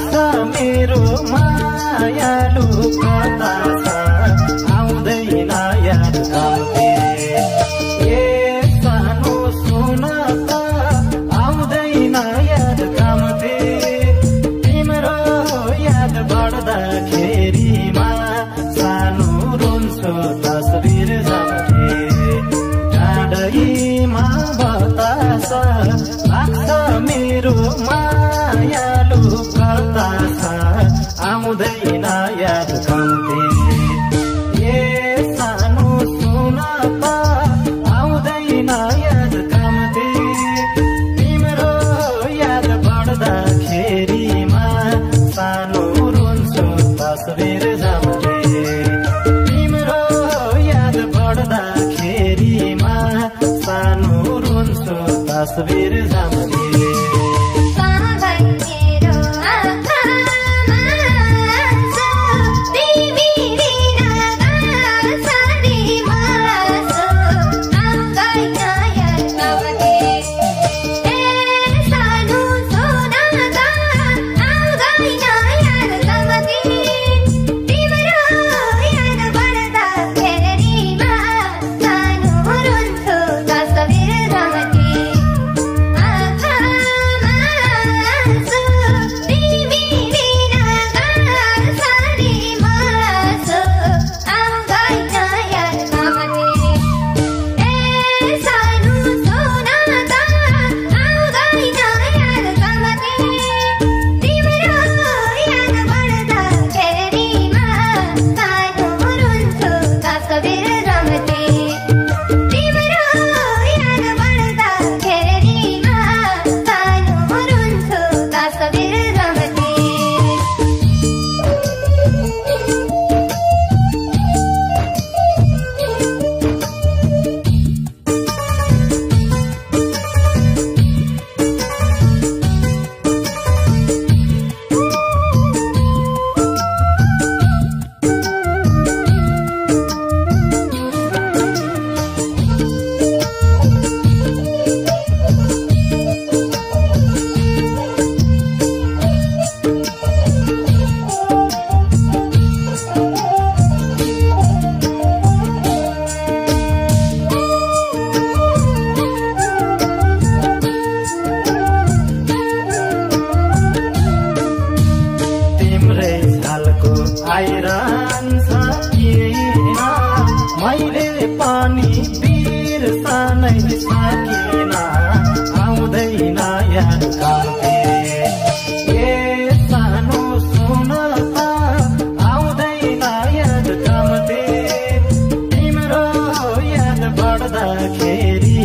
मेरो मायालु खाता तस्वीर किन आउँदैन यहाँ कालके? ए सानो सुन त आउँदैन याद कामते तिम्रो याद बढ्दाखेरि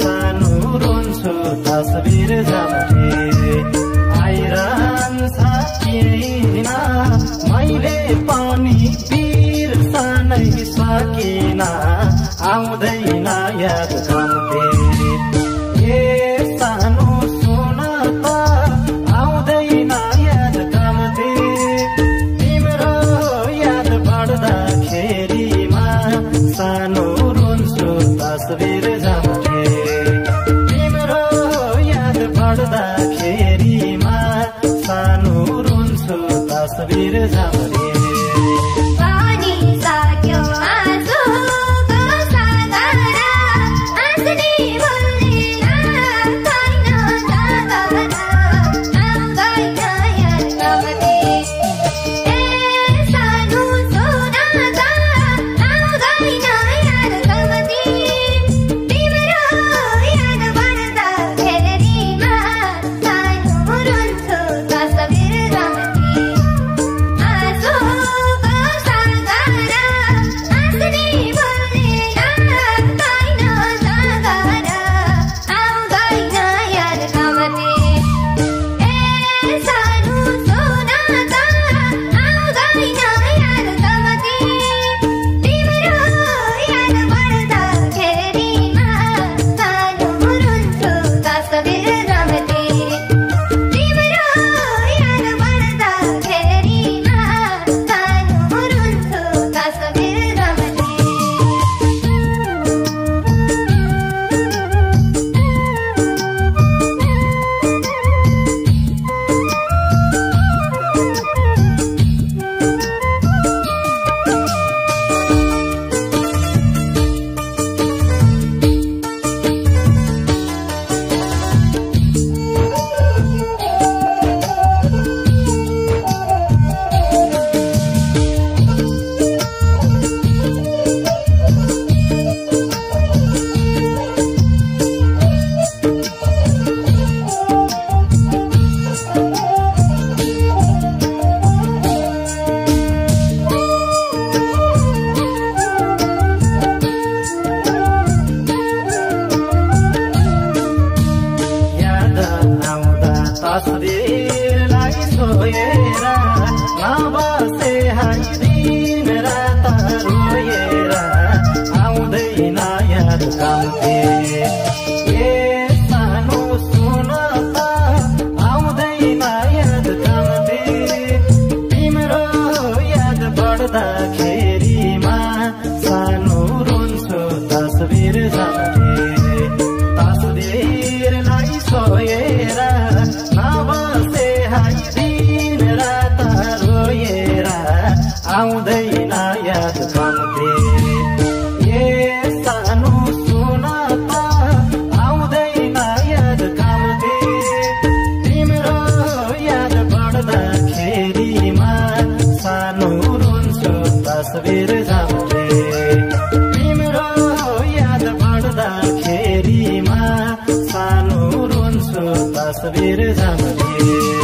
सानो रोन्छु तस्बिर जान्थे I'll be sabir zaman. कान्थे ए तस्वीर रंग की